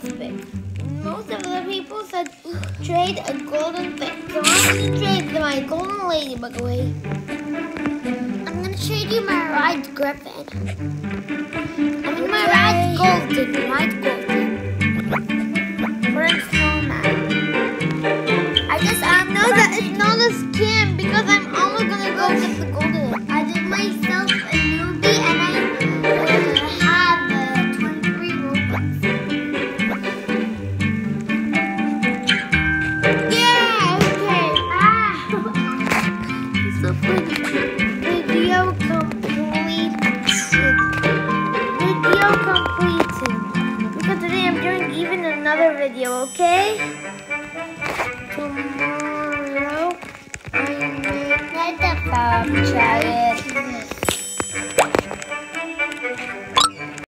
pig. Most of the people said trade a golden thing. So I'm gonna trade my golden ladybug away. I'm gonna trade you my red griffin. I mean my red golden, red golden. For a snowman. I just I know that it's not a skin because I'm almost gonna go get the golden. I did myself. Another video, okay? Tomorrow I make Let the it.